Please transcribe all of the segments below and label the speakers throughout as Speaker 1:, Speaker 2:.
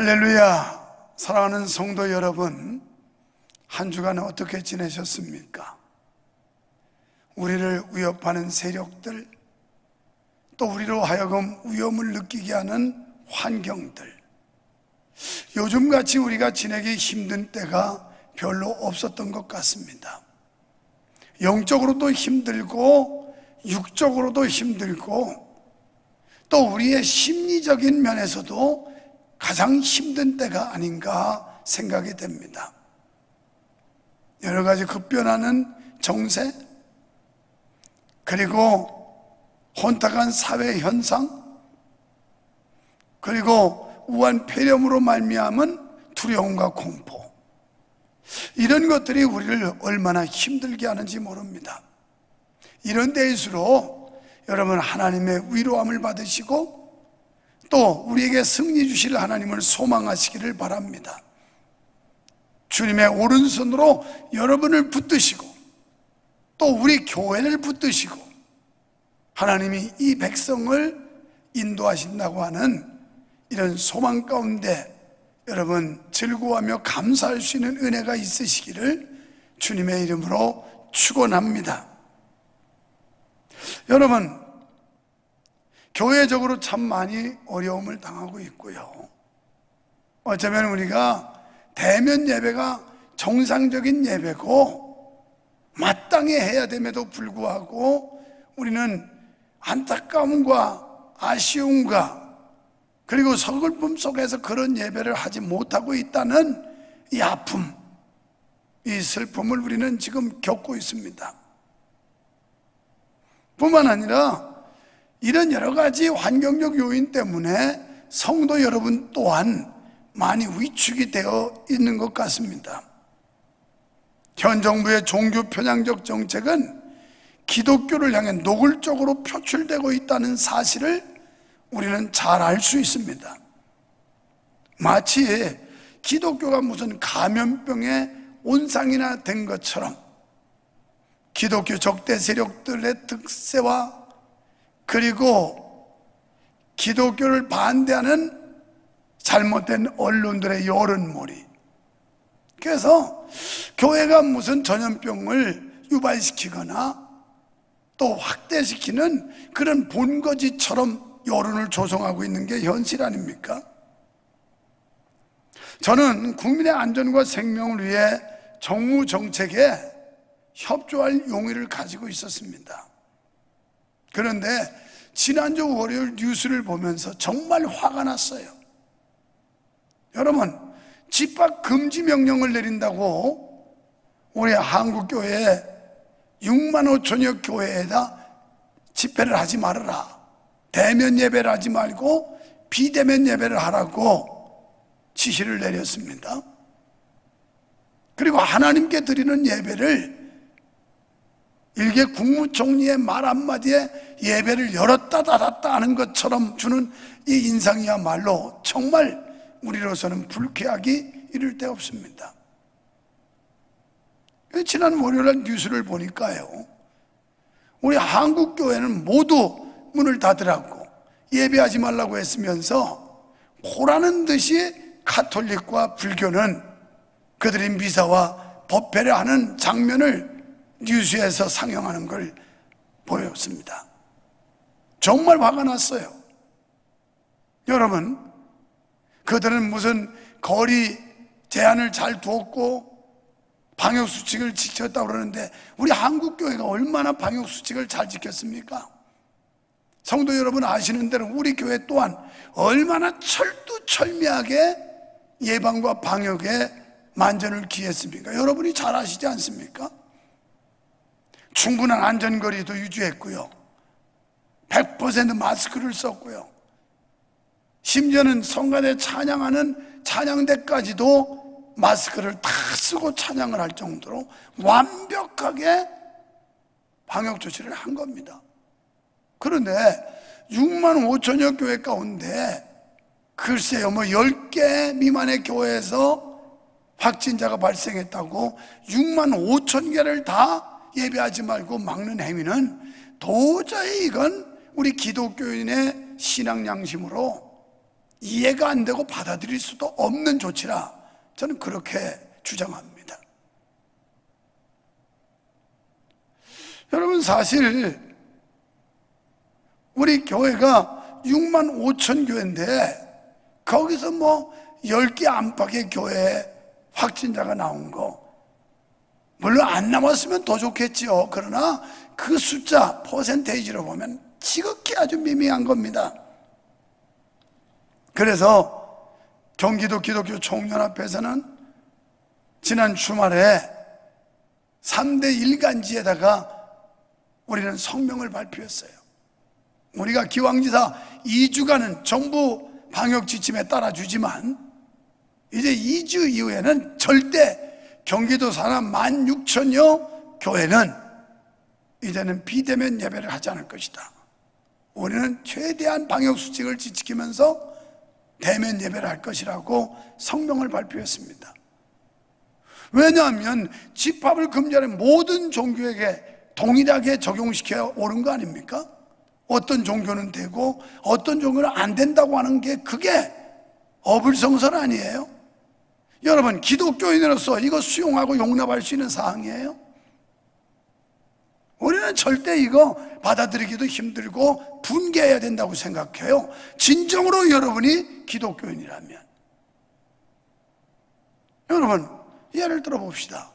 Speaker 1: 할렐루야. 사랑하는 성도 여러분, 한 주간 어떻게 지내셨습니까? 우리를 위협하는 세력들, 또 우리로 하여금 위험을 느끼게 하는 환경들. 요즘 같이 우리가 지내기 힘든 때가 별로 없었던 것 같습니다. 영적으로도 힘들고, 육적으로도 힘들고, 또 우리의 심리적인 면에서도 가장 힘든 때가 아닌가 생각이 됩니다. 여러 가지 급변하는 정세, 그리고 혼탁한 사회 현상, 그리고 우한 폐렴으로 말미암은 두려움과 공포. 이런 것들이 우리를 얼마나 힘들게 하는지 모릅니다. 이런 데일수록 여러분 하나님의 위로함을 받으시고 또 우리에게 승리 주실 하나님을 소망하시기를 바랍니다. 주님의 오른손으로 여러분을 붙드시고 또 우리 교회를 붙드시고 하나님이 이 백성을 인도하신다고 하는 이런 소망 가운데 여러분 즐거워하며 감사할 수 있는 은혜가 있으시기를 주님의 이름으로 축원합니다. 여러분 교회적으로 참 많이 어려움을 당하고 있고요. 어쩌면 우리가 대면 예배가 정상적인 예배고 마땅히 해야 됨에도 불구하고 우리는 안타까움과 아쉬움과 그리고 서글픔 속에서 그런 예배를 하지 못하고 있다는 이 아픔, 이 슬픔을 우리는 지금 겪고 있습니다. 뿐만 아니라 이런 여러 가지 환경적 요인 때문에 성도 여러분 또한 많이 위축이 되어 있는 것 같습니다. 현 정부의 종교 편향적 정책은 기독교를 향해 노골적으로 표출되고 있다는 사실을 우리는 잘 알 수 있습니다. 마치 기독교가 무슨 감염병의 온상이나 된 것처럼 기독교 적대 세력들의 특세와 그리고 기독교를 반대하는 잘못된 언론들의 여론몰이. 그래서 교회가 무슨 전염병을 유발시키거나 또 확대시키는 그런 본거지처럼 여론을 조성하고 있는 게 현실 아닙니까? 저는 국민의 안전과 생명을 위해 정무 정책에 협조할 용의를 가지고 있었습니다. 그런데 지난주 월요일 뉴스를 보면서 정말 화가 났어요. 여러분, 집합 금지 명령을 내린다고 우리 한국교회 6만 5천여 교회에다 집회를 하지 말아라. 대면 예배를 하지 말고 비대면 예배를 하라고 지시를 내렸습니다. 그리고 하나님께 드리는 예배를 일개 국무총리의 말 한마디에 예배를 열었다 닫았다 하는 것처럼 주는 이 인상이야말로 정말 우리로서는 불쾌하기 이를 데 없습니다. 지난 월요일 뉴스를 보니까요. 우리 한국 교회는 모두 문을 닫으라고 예배하지 말라고 했으면서 고라는 듯이 카톨릭과 불교는 그들의 미사와 법회를 하는 장면을 뉴스에서 상영하는 걸 보였습니다. 정말 화가 났어요. 여러분, 그들은 무슨 거리 제한을 잘 두었고 방역수칙을 지켰다고 그러는데 우리 한국교회가 얼마나 방역수칙을 잘 지켰습니까? 성도 여러분 아시는 대로 우리 교회 또한 얼마나 철두철미하게 예방과 방역에 만전을 기했습니까? 여러분이 잘 아시지 않습니까? 충분한 안전거리도 유지했고요. 100% 마스크를 썼고요. 심지어는 성간에 찬양하는 찬양대까지도 마스크를 다 쓰고 찬양을 할 정도로 완벽하게 방역 조치를 한 겁니다. 그런데 6만 5천여 교회 가운데 글쎄요, 뭐 10개 미만의 교회에서 확진자가 발생했다고 6만 5천 개를 다 예배하지 말고 막는 행위는 도저히 이건 우리 기독교인의 신앙 양심으로 이해가 안 되고 받아들일 수도 없는 조치라 저는 그렇게 주장합니다. 여러분 사실 우리 교회가 6만 5천 교회인데 거기서 뭐 10개 안팎의 교회 확진자가 나온 거 물론 안 남았으면 더 좋겠지요. 그러나 그 숫자 퍼센테이지로 보면 지극히 아주 미미한 겁니다. 그래서 경기도 기독교 총연합회에서는 지난 주말에 3대 일간지에다가 우리는 성명을 발표했어요. 우리가 기왕지사 2주간은 정부 방역 지침에 따라 주지만 이제 2주 이후에는 절대 경기도 산하 16,000여 교회는 이제는 비대면 예배를 하지 않을 것이다. 우리는 최대한 방역 수칙을 지키면서 대면 예배를 할 것이라고 성명을 발표했습니다. 왜냐하면 집합을 금지하는 모든 종교에게 동일하게 적용시켜야 옳은 거 아닙니까? 어떤 종교는 되고 어떤 종교는 안 된다고 하는 게 그게 어불성설 아니에요? 여러분 기독교인으로서 이거 수용하고 용납할 수 있는 사항이에요? 우리는 절대 이거 받아들이기도 힘들고 분개해야 된다고 생각해요. 진정으로 여러분이 기독교인이라면. 여러분, 예를 들어 봅시다.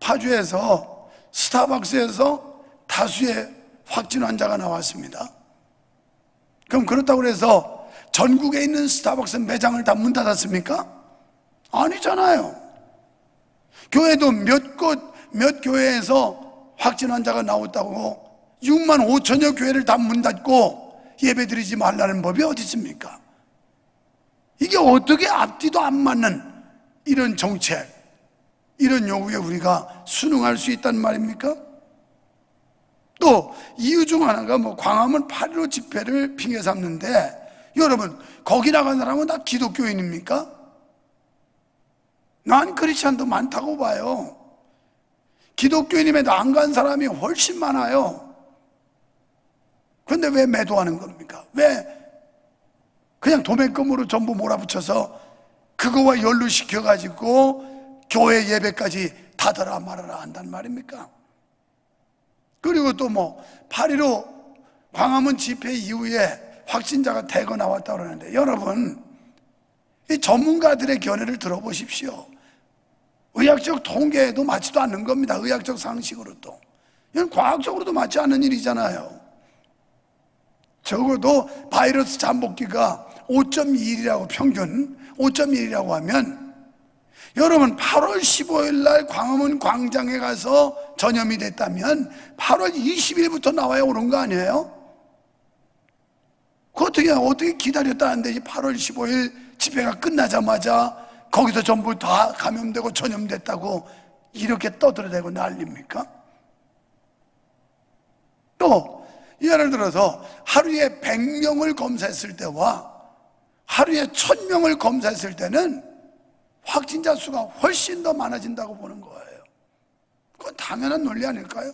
Speaker 1: 파주에서 스타벅스에서 다수의 확진 환자가 나왔습니다. 그럼 그렇다고 해서 전국에 있는 스타벅스 매장을 다 문 닫았습니까? 아니잖아요. 교회도 몇 곳, 몇 교회에서 확진 환자가 나왔다고 6만 5천여 교회를 다 문 닫고 예배 드리지 말라는 법이 어디 있습니까? 이게 어떻게 앞뒤도 안 맞는 이런 정책, 이런 요구에 우리가 순응할 수 있단 말입니까? 또 이유 중 하나가 뭐 광화문 8.15 집회를 핑계 삼는데 여러분 거기 나간 사람은 다 기독교인입니까? 난 크리스찬도 많다고 봐요. 기독교인임에도 안 간 사람이 훨씬 많아요. 그런데 왜 매도하는 겁니까? 왜 그냥 도매금으로 전부 몰아붙여서 그거와 연루시켜가지고 교회 예배까지 닫아라 말아라 한단 말입니까? 그리고 또 뭐, 8.15 광화문 집회 이후에 확진자가 대거 나왔다고 그러는데 여러분, 이 전문가들의 견해를 들어보십시오. 의학적 통계에도 맞지도 않는 겁니다. 의학적 상식으로도. 이건 과학적으로도 맞지 않는 일이잖아요. 적어도 바이러스 잠복기가 5.2일이라고 평균 5.1이라고 하면 여러분 8월 15일 날 광화문 광장에 가서 전염이 됐다면 8월 20일부터 나와야 오는 거 아니에요? 그 어떻게 어떻게 기다렸다는데 8월 15일 집회가 끝나자마자 거기서 전부 다 감염되고 전염됐다고 이렇게 떠들어대고 난립니까? 또 예를 들어서 하루에 100명을 검사했을 때와 하루에 1000명을 검사했을 때는 확진자 수가 훨씬 더 많아진다고 보는 거예요. 그건 당연한 논리 아닐까요?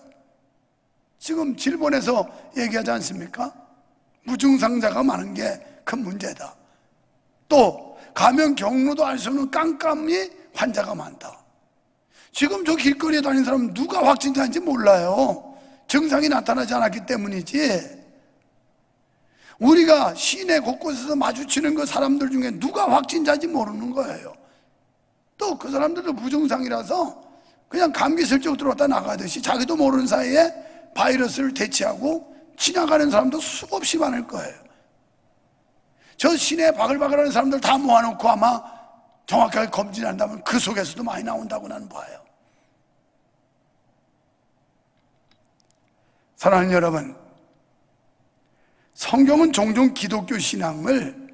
Speaker 1: 지금 질본에서 얘기하지 않습니까? 무증상자가 많은 게 큰 문제다. 또 감염 경로도 알 수 없는 깜깜이 환자가 많다. 지금 저 길거리에 다니는 사람 누가 확진자인지 몰라요. 증상이 나타나지 않았기 때문이지. 우리가 시내 곳곳에서 마주치는 그 사람들 중에 누가 확진자인지 모르는 거예요. 또 그 사람들도 무증상이라서 그냥 감기 슬쩍 들어왔다 나가듯이 자기도 모르는 사이에 바이러스를 대체하고 지나가는 사람도 수없이 많을 거예요. 저 시내에 바글바글하는 사람들 다 모아놓고 아마 정확하게 검진한다면 그 속에서도 많이 나온다고 나는 봐요. 사랑하는 여러분, 성경은 종종 기독교 신앙을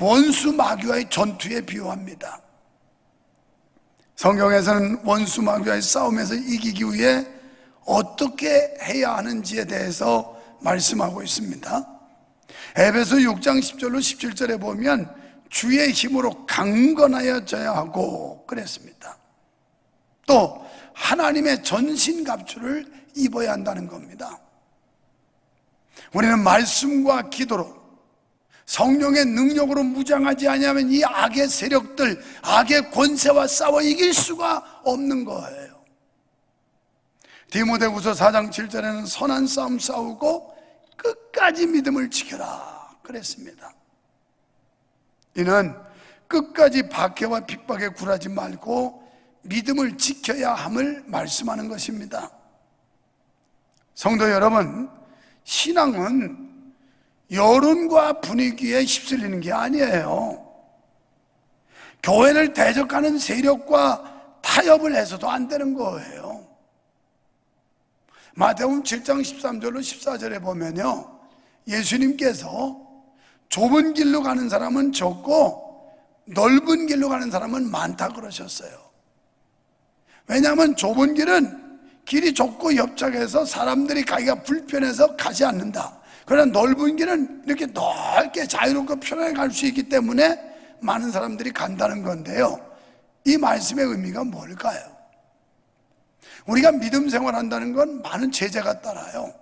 Speaker 1: 원수 마귀와의 전투에 비유합니다. 성경에서는 원수 마귀와의 싸움에서 이기기 위해 어떻게 해야 하는지에 대해서 말씀하고 있습니다. 에베소 6장 10절로 17절에 보면 주의 힘으로 강건하여져야 하고 그랬습니다. 또 하나님의 전신 갑주를 입어야 한다는 겁니다. 우리는 말씀과 기도로 성령의 능력으로 무장하지 아니하면 이 악의 세력들, 악의 권세와 싸워 이길 수가 없는 거예요. 디모데후서 4장 7절에는 선한 싸움 싸우고 끝까지 믿음을 지켜라 그랬습니다. 이는 끝까지 박해와 핍박에 굴하지 말고 믿음을 지켜야 함을 말씀하는 것입니다. 성도 여러분, 신앙은 여론과 분위기에 휩쓸리는 게 아니에요. 교회를 대적하는 세력과 타협을 해서도 안 되는 거예요. 마태복음 7장 13절로 14절에 보면요. 예수님께서 좁은 길로 가는 사람은 적고 넓은 길로 가는 사람은 많다 그러셨어요. 왜냐하면 좁은 길은 길이 좁고 협착해서 사람들이 가기가 불편해서 가지 않는다. 그러나 넓은 길은 이렇게 넓게 자유롭고 편하게 갈 수 있기 때문에 많은 사람들이 간다는 건데요. 이 말씀의 의미가 뭘까요? 우리가 믿음 생활한다는 건 많은 제재가 따라요.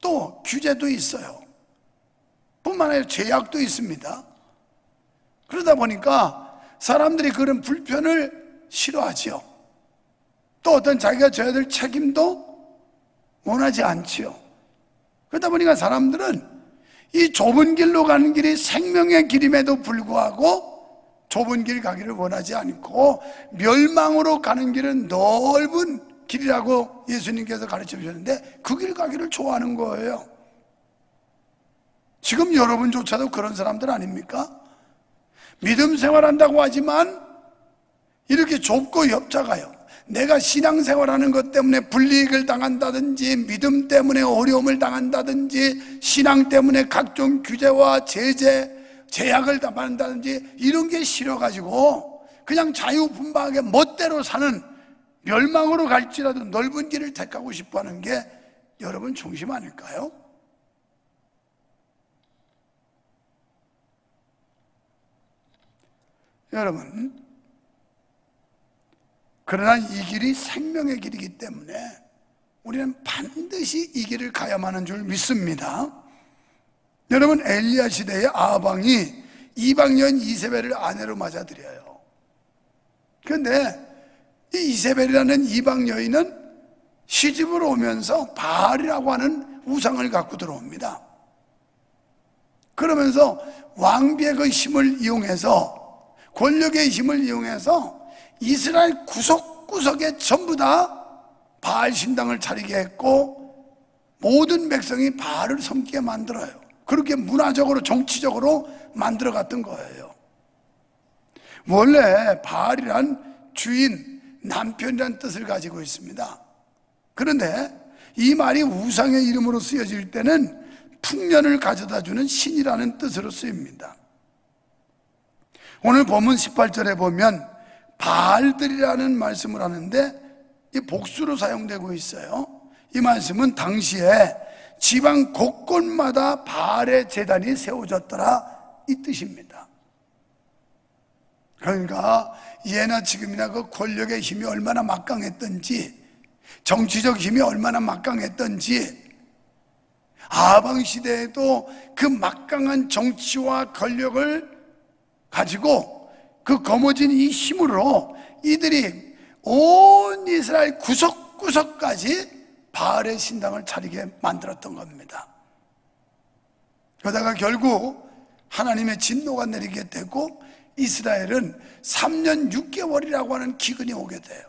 Speaker 1: 또 규제도 있어요. 뿐만 아니라 제약도 있습니다. 그러다 보니까 사람들이 그런 불편을 싫어하지요. 또 어떤 자기가 져야 될 책임도 원하지 않지요. 그러다 보니까 사람들은 이 좁은 길로 가는 길이 생명의 길임에도 불구하고 좁은 길 가기를 원하지 않고 멸망으로 가는 길은 넓은 길이라고 예수님께서 가르쳐 주셨는데 그 길 가기를 좋아하는 거예요. 지금 여러분조차도 그런 사람들 아닙니까? 믿음 생활한다고 하지만 이렇게 좁고 협작아요. 내가 신앙생활하는 것 때문에 불이익을 당한다든지 믿음 때문에 어려움을 당한다든지 신앙 때문에 각종 규제와 제재, 제약을 당한다든지 이런 게 싫어가지고 그냥 자유분방하게 멋대로 사는 멸망으로 갈지라도 넓은 길을 택하고 싶어 하는 게 여러분 중심 아닐까요? 여러분, 그러나 이 길이 생명의 길이기 때문에 우리는 반드시 이 길을 가야만 하는 줄 믿습니다. 여러분 엘리야 시대의 아방이 이방 년 이세벨을 아내로 맞아들여요. 그런데 이 이세벨이라는 이방 여인은 시집을 오면서 바알이라고 하는 우상을 갖고 들어옵니다. 그러면서 왕비의 그 힘을 이용해서 권력의 힘을 이용해서 이스라엘 구석구석에 전부 다 바알 신당을 차리게 했고 모든 백성이 바알을 섬기게 만들어요. 그렇게 문화적으로 정치적으로 만들어 갔던 거예요. 원래 바알이란 주인, 남편이란 뜻을 가지고 있습니다. 그런데 이 말이 우상의 이름으로 쓰여질 때는 풍년을 가져다 주는 신이라는 뜻으로 쓰입니다. 오늘 본문 18절에 보면 바알들이라는 말씀을 하는데 이 복수로 사용되고 있어요. 이 말씀은 당시에 지방 곳곳마다 바알의 재단이 세워졌더라 이 뜻입니다. 그러니까 예나 지금이나 그 권력의 힘이 얼마나 막강했던지 정치적 힘이 얼마나 막강했던지 아방 시대에도 그 막강한 정치와 권력을 가지고 그 거머쥔 이 힘으로 이들이 온 이스라엘 구석구석까지 바알의 신당을 차리게 만들었던 겁니다. 그러다가 결국 하나님의 진노가 내리게 되고 이스라엘은 3년 6개월이라고 하는 기근이 오게 돼요.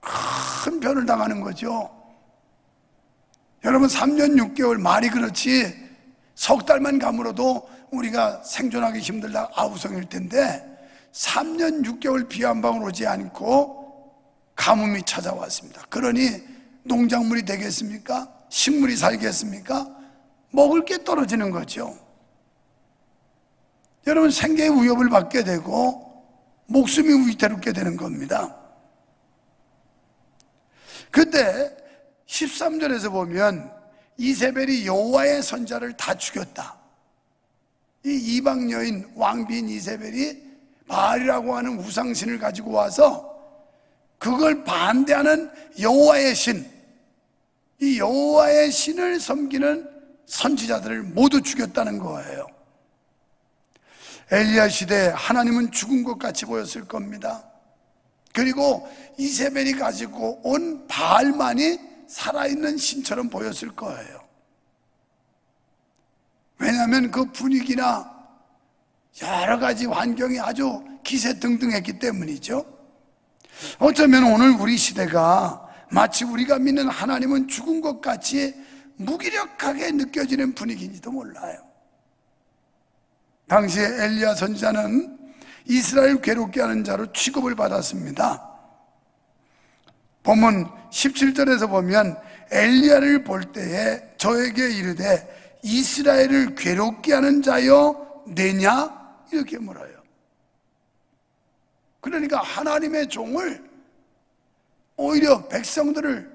Speaker 1: 큰 변을 당하는 거죠. 여러분 3년 6개월 말이 그렇지 석 달만 감으로도 우리가 생존하기 힘들다 아우성일 텐데 3년 6개월 비 한 방울 오지 않고 가뭄이 찾아왔습니다. 그러니 농작물이 되겠습니까? 식물이 살겠습니까? 먹을 게 떨어지는 거죠. 여러분 생계의 위협을 받게 되고 목숨이 위태롭게 되는 겁니다. 그때 13절에서 보면 이세벨이 여호와의 선자를 다 죽였다. 이 이방 여인 왕비인 이세벨이 바알이라고 하는 우상신을 가지고 와서 그걸 반대하는 여호와의 신, 이 여호와의 신을 섬기는 선지자들을 모두 죽였다는 거예요. 엘리야 시대에 하나님은 죽은 것 같이 보였을 겁니다. 그리고 이세벨이 가지고 온 바알만이 살아있는 신처럼 보였을 거예요. 왜냐하면 그 분위기나 여러 가지 환경이 아주 기세등등했기 때문이죠. 어쩌면 오늘 우리 시대가 마치 우리가 믿는 하나님은 죽은 것 같이 무기력하게 느껴지는 분위기인지도 몰라요. 당시에 엘리야 선지자는 이스라엘 괴롭게 하는 자로 취급을 받았습니다. 본문 17절에서 보면 엘리야를 볼 때에 저에게 이르되 이스라엘을 괴롭게 하는 자여 내냐 이렇게 물어요. 그러니까 하나님의 종을 오히려 백성들을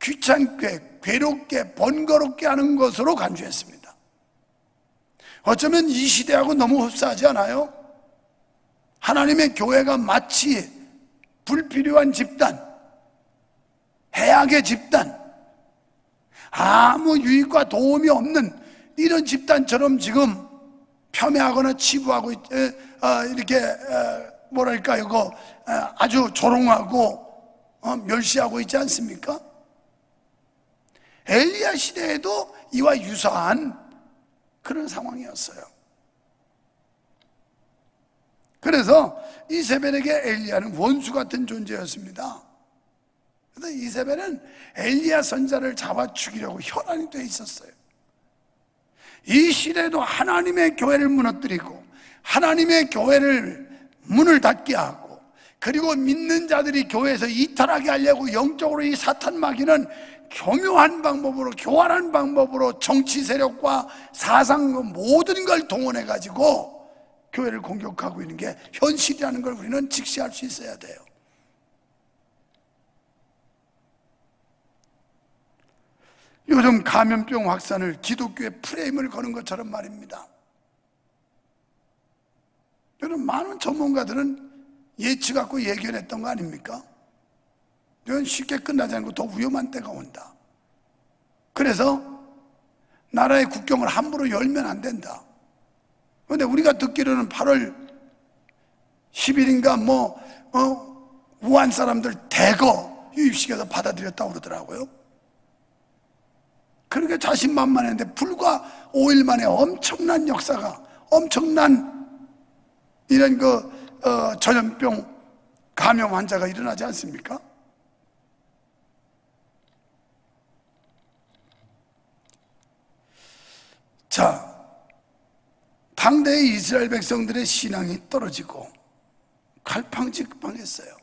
Speaker 1: 귀찮게 괴롭게 번거롭게 하는 것으로 간주했습니다. 어쩌면 이 시대하고 너무 흡사하지 않아요? 하나님의 교회가 마치 불필요한 집단, 해악의 집단, 아무 유익과 도움이 없는 이런 집단처럼 지금 폄훼하거나 치부하고 어, 이렇게 어, 뭐랄까 이거 어, 아주 조롱하고 멸시하고 있지 않습니까? 엘리야 시대에도 이와 유사한 그런 상황이었어요. 그래서 이세벨에게 엘리야는 원수 같은 존재였습니다. 그래서 이세벨은 엘리야 선자를 잡아 죽이려고 혈안이 돼 있었어요. 이 시대도 하나님의 교회를 무너뜨리고 하나님의 교회를 문을 닫게 하고 그리고 믿는 자들이 교회에서 이탈하게 하려고 영적으로 이 사탄 마귀는 교묘한 방법으로 교활한 방법으로 정치 세력과 사상 모든 걸 동원해 가지고 교회를 공격하고 있는 게 현실이라는 걸 우리는 직시할 수 있어야 돼요. 요즘 감염병 확산을 기독교의 프레임을 거는 것처럼 말입니다. 여러분 많은 전문가들은 예측 갖고 예견했던 거 아닙니까? 이건 쉽게 끝나지 않고 더 위험한 때가 온다. 그래서 나라의 국경을 함부로 열면 안 된다. 그런데 우리가 듣기로는 8월 10일인가 뭐, 어, 우한 사람들 대거 유입시켜서 받아들였다고 그러더라고요. 그렇게 자신만만했는데 불과 5일 만에 엄청난 역사가, 엄청난 이런 그, 어, 전염병 감염 환자가 일어나지 않습니까? 자, 당대의 이스라엘 백성들의 신앙이 떨어지고 갈팡질팡했어요.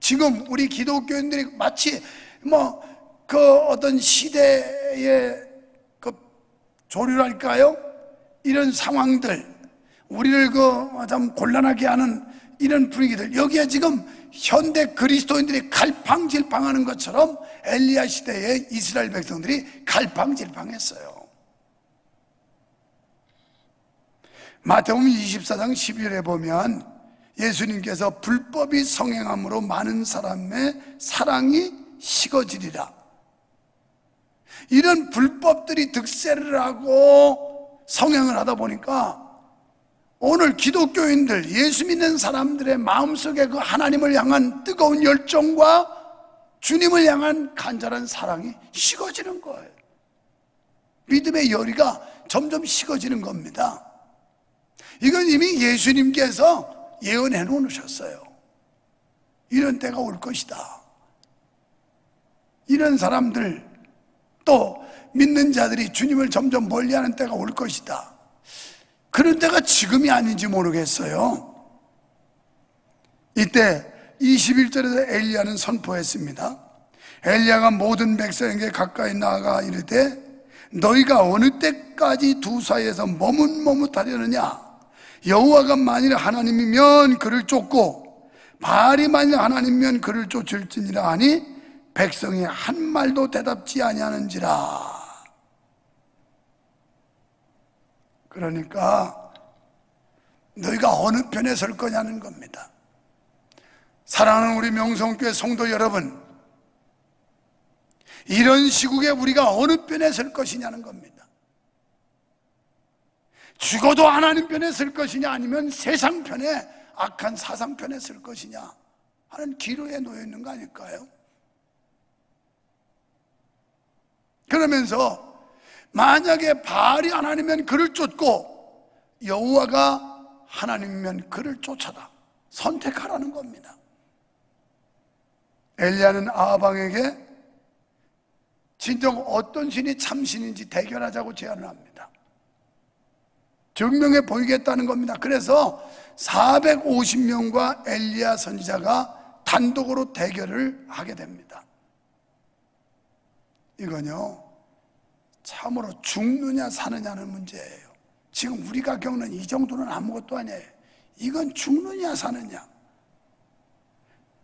Speaker 1: 지금 우리 기독교인들이 마치 뭐 그 어떤 시대의 그 조류랄까요? 이런 상황들, 우리를 그좀 곤란하게 하는 이런 분위기들 여기에 지금 현대 그리스도인들이 갈팡질팡하는 것처럼 엘리야 시대의 이스라엘 백성들이 갈팡질팡했어요. 마태복음 24장 11절에 보면 예수님께서 불법이 성행함으로 많은 사람의 사랑이 식어지리라. 이런 불법들이 득세를 하고 성행을 하다 보니까 오늘 기독교인들, 예수 믿는 사람들의 마음속에 그 하나님을 향한 뜨거운 열정과 주님을 향한 간절한 사랑이 식어지는 거예요. 믿음의 열이가 점점 식어지는 겁니다. 이건 이미 예수님께서 예언해 놓으셨어요. 이런 때가 올 것이다. 이런 사람들 또 믿는 자들이 주님을 점점 멀리하는 때가 올 것이다. 그런 때가 지금이 아닌지 모르겠어요. 이때 21절에서 엘리야는 선포했습니다. 엘리야가 모든 백성에게 가까이 나아가 이르되 너희가 어느 때까지 두 사이에서 머뭇머뭇하려느냐 여호와가 만일 하나님이면 그를 쫓고 바알이 만일 하나님이면 그를 쫓을지니라 하니 백성이 한 말도 대답지 아니하는지라 그러니까 너희가 어느 편에 설 거냐는 겁니다 사랑하는 우리 명성교회 성도 여러분 이런 시국에 우리가 어느 편에 설 것이냐는 겁니다. 죽어도 하나님 편에 설 것이냐 아니면 세상 편에 악한 사상 편에 설 것이냐 하는 기로에 놓여 있는 거 아닐까요? 그러면서 만약에 바알이 하나님이면 그를 쫓고 여호와가 하나님이면 그를 쫓아라 선택하라는 겁니다. 엘리야는 아방에게 진정 어떤 신이 참신인지 대결하자고 제안을 합니다. 증명해 보이겠다는 겁니다. 그래서 450명과 엘리야 선지자가 단독으로 대결을 하게 됩니다. 이건요, 참으로 죽느냐 사느냐는 문제예요. 지금 우리가 겪는 이 정도는 아무것도 아니에요. 이건 죽느냐 사느냐.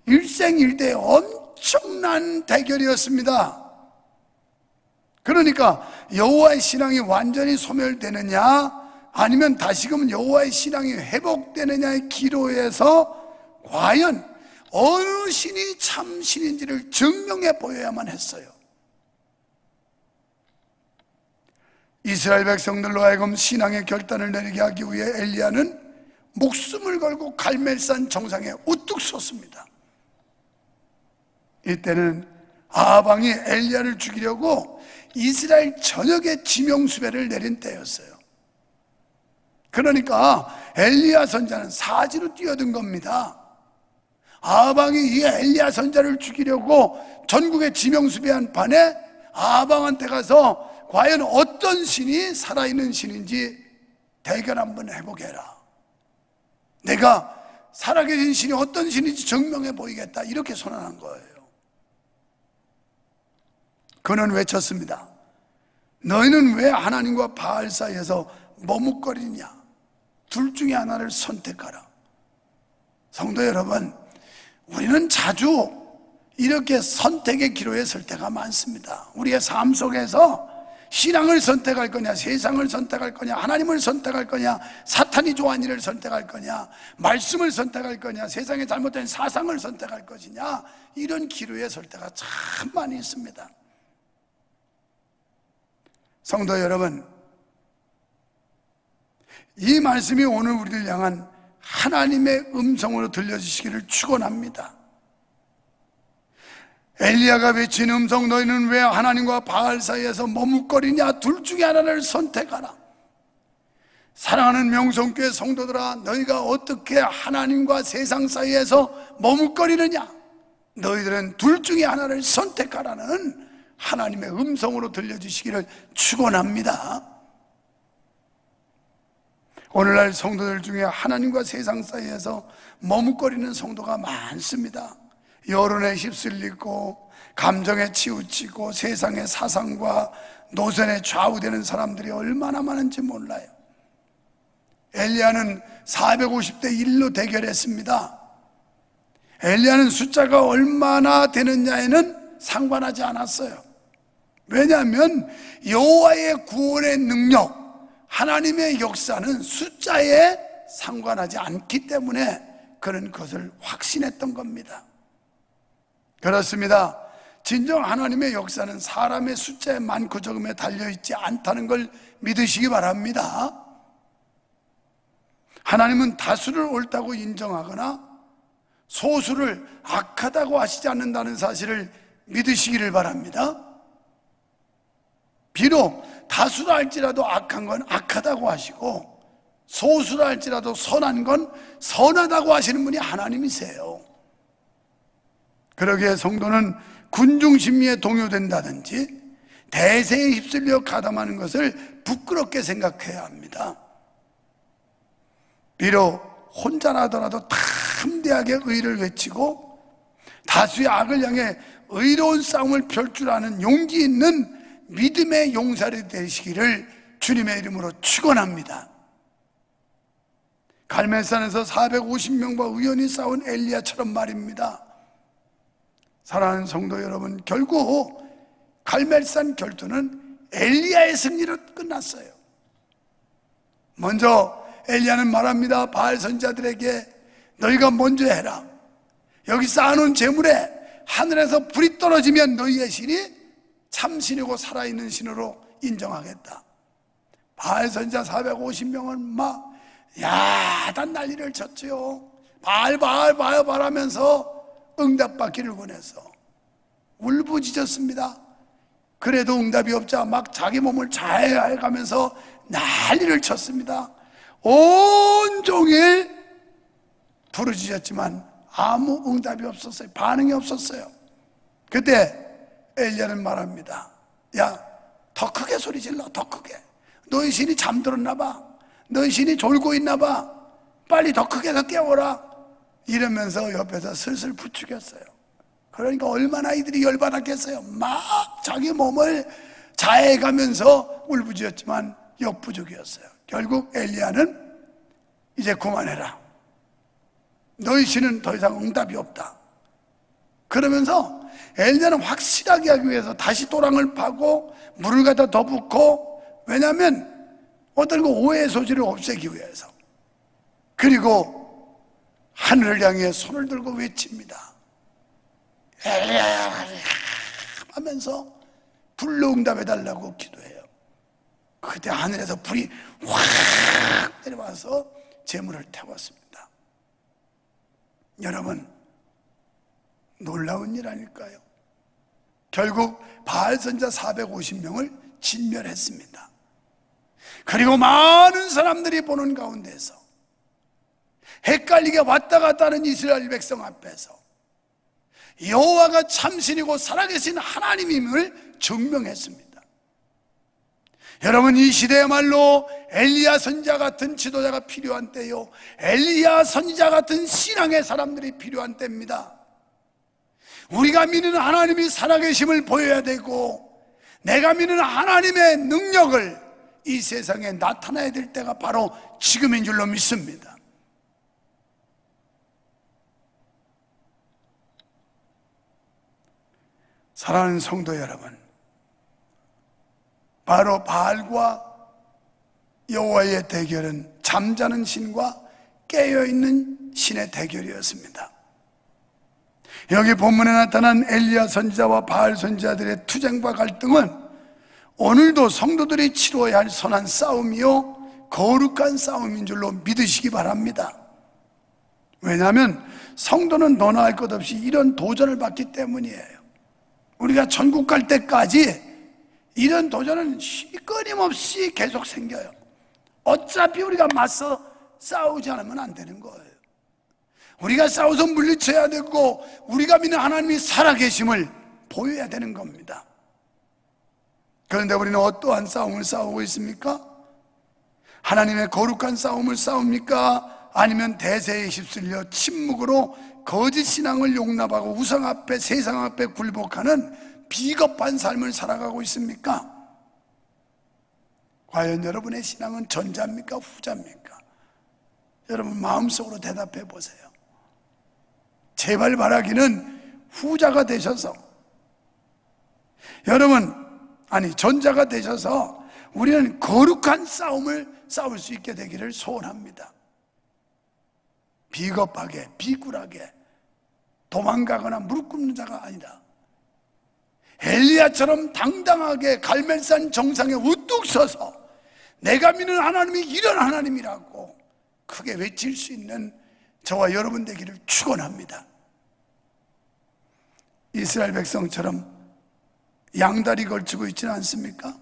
Speaker 1: 일생일대 엄청난 대결이었습니다. 그러니까 여호와의 신앙이 완전히 소멸되느냐 아니면 다시금 여호와의 신앙이 회복되느냐의 기로에서 과연 어느 신이 참 신인지를 증명해 보여야만 했어요. 이스라엘 백성들로 하여금 신앙의 결단을 내리게 하기 위해 엘리야는 목숨을 걸고 갈멜산 정상에 우뚝 섰습니다. 이때는 아방이 엘리야를 죽이려고 이스라엘 전역에 지명수배를 내린 때였어요. 그러니까 엘리야 선자는 사지로 뛰어든 겁니다. 아방이 이 엘리야 선자를 죽이려고 전국에 지명수배한 판에 아방한테 가서 과연 어떤 신이 살아있는 신인지 대결 한번 해보게 해라. 내가 살아계신 신이 어떤 신인지 증명해 보이겠다. 이렇게 선언한 거예요. 그는 외쳤습니다. 너희는 왜 하나님과 바알 사이에서 머뭇거리냐? 둘 중에 하나를 선택하라. 성도 여러분, 우리는 자주 이렇게 선택의 기로에 설 때가 많습니다. 우리의 삶 속에서 신앙을 선택할 거냐, 세상을 선택할 거냐, 하나님을 선택할 거냐, 사탄이 좋아하는 일을 선택할 거냐, 말씀을 선택할 거냐, 세상의 잘못된 사상을 선택할 것이냐, 이런 기로에 설 때가 참 많이 있습니다. 성도 여러분, 이 말씀이 오늘 우리를 향한 하나님의 음성으로 들려주시기를 축원합니다. 엘리야가 외친 음성 너희는 왜 하나님과 바알 사이에서 머뭇거리냐? 둘 중에 하나를 선택하라. 사랑하는 명성교회 성도들아 너희가 어떻게 하나님과 세상 사이에서 머뭇거리느냐? 너희들은 둘 중에 하나를 선택하라는 하나님의 음성으로 들려주시기를 축원합니다. 오늘날 성도들 중에 하나님과 세상 사이에서 머뭇거리는 성도가 많습니다 여론에 휩쓸리고 감정에 치우치고 세상의 사상과 노선에 좌우되는 사람들이 얼마나 많은지 몰라요. 엘리야는 450대 1로 대결했습니다. 엘리야는 숫자가 얼마나 되느냐에는 상관하지 않았어요. 왜냐하면 여호와의 구원의 능력, 하나님의 역사는 숫자에 상관하지 않기 때문에 그런 것을 확신했던 겁니다. 그렇습니다. 진정 하나님의 역사는 사람의 숫자에 많고 적음에 달려있지 않다는 걸 믿으시기 바랍니다. 하나님은 다수를 옳다고 인정하거나 소수를 악하다고 하시지 않는다는 사실을 믿으시기를 바랍니다. 비록 다수라 할지라도 악한 건 악하다고 하시고 소수라 할지라도 선한 건 선하다고 하시는 분이 하나님이세요. 그러기에 성도는 군중심리에 동요된다든지 대세에 휩쓸려 가담하는 것을 부끄럽게 생각해야 합니다. 비록 혼자라더라도 탐대하게 의를 외치고 다수의 악을 향해 의로운 싸움을 펼 줄 아는 용기 있는 믿음의 용사를 되시기를 주님의 이름으로 축원합니다. 갈멜산에서 450명과 의원이 싸운 엘리야처럼 말입니다. 사랑하는 성도 여러분, 결국 갈멜산 결투는 엘리야의 승리로 끝났어요. 먼저 엘리야는 말합니다. 바알 선자들에게 너희가 먼저 해라. 여기 쌓아놓은 재물에 하늘에서 불이 떨어지면 너희의 신이 참신이고 살아있는 신으로 인정하겠다. 바알 선자 450명은 막 야단 난리를 쳤지요. 바알 바알 바알 하면서 응답받기를 원해서 울부짖었습니다. 그래도 응답이 없자 막 자기 몸을 자해가면서 난리를 쳤습니다. 온종일 부르짖었지만 아무 응답이 없었어요. 반응이 없었어요. 그때 엘리야는 말합니다. 야, 더 크게 소리 질러, 더 크게. 너희 신이 잠들었나 봐. 너희 신이 졸고 있나 봐. 빨리 더 크게 더 깨워라. 이러면서 옆에서 슬슬 부추겼어요. 그러니까 얼마나 이들이 열받았겠어요. 막 자기 몸을 자해가면서 울부짖었지만 역부족이었어요. 결국 엘리야는 이제 그만해라. 너희 신은 더 이상 응답이 없다. 그러면서 엘리야는 확실하게 하기 위해서 다시 또랑을 파고 물을 갖다 더 붓고 왜냐하면 어떤 그 오해의 소지를 없애기 위해서 그리고 하늘을 향해 손을 들고 외칩니다. 하면서 불로 응답해 달라고 기도해요. 그때 하늘에서 불이 확 내려와서 재물을 태웠습니다. 여러분 놀라운 일 아닐까요? 결국 바알 선자 450명을 진멸했습니다. 그리고 많은 사람들이 보는 가운데서 헷갈리게 왔다 갔다 하는 이스라엘 백성 앞에서 여호와가 참신이고 살아계신 하나님임을 증명했습니다. 여러분 이 시대야말로 엘리야 선자 같은 지도자가 필요한 때요. 엘리야 선자 같은 신앙의 사람들이 필요한 때입니다. 우리가 믿는 하나님이 살아계심을 보여야 되고 내가 믿는 하나님의 능력을 이 세상에 나타나야 될 때가 바로 지금인 줄로 믿습니다. 사랑하는 성도 여러분, 바로 바알과 여호와의 대결은 잠자는 신과 깨어 있는 신의 대결이었습니다. 여기 본문에 나타난 엘리야 선지자와 바알 선지자들의 투쟁과 갈등은 오늘도 성도들이 치러야 할 선한 싸움이요 거룩한 싸움인 줄로 믿으시기 바랍니다. 왜냐하면 성도는 너나 할 것 없이 이런 도전을 받기 때문이에요. 우리가 천국 갈 때까지 이런 도전은 끊임없이 계속 생겨요. 어차피 우리가 맞서 싸우지 않으면 안 되는 거예요. 우리가 싸워서 물리쳐야 되고 우리가 믿는 하나님이 살아계심을 보여야 되는 겁니다. 그런데 우리는 어떠한 싸움을 싸우고 있습니까? 하나님의 거룩한 싸움을 싸웁니까? 아니면 대세에 휩쓸려 침묵으로 거짓 신앙을 용납하고 우상 앞에 세상 앞에 굴복하는 비겁한 삶을 살아가고 있습니까? 과연 여러분의 신앙은 전자입니까? 후자입니까? 여러분 마음속으로 대답해 보세요. 제발 바라기는 후자가 되셔서 여러분 아니 전자가 되셔서 우리는 거룩한 싸움을 싸울 수 있게 되기를 소원합니다. 비겁하게 비굴하게 도망가거나 무릎 꿇는 자가 아니다. 엘리야처럼 당당하게 갈멜산 정상에 우뚝 서서 내가 믿는 하나님이 이런 하나님이라고 크게 외칠 수 있는 저와 여러분 되기를 축원합니다. 이스라엘 백성처럼 양다리 걸치고 있지는 않습니까?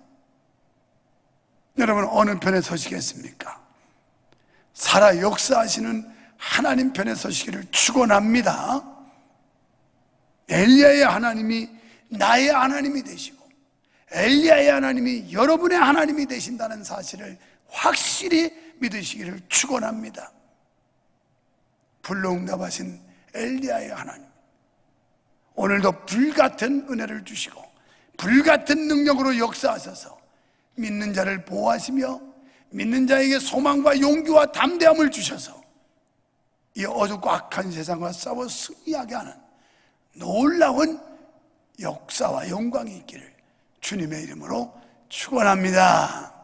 Speaker 1: 여러분 어느 편에 서시겠습니까? 살아 역사하시는 하나님 편에 서시기를 축원합니다. 엘리야의 하나님이 나의 하나님이 되시고 엘리야의 하나님이 여러분의 하나님이 되신다는 사실을 확실히 믿으시기를 축원합니다. 불능답하신 엘리야의 하나님 오늘도 불같은 은혜를 주시고 불같은 능력으로 역사하셔서 믿는 자를 보호하시며 믿는 자에게 소망과 용기와 담대함을 주셔서 이 어둡고 악한 세상과 싸워 승리하게 하는 놀라운 역사와 영광이 있기를 주님의 이름으로 축원합니다.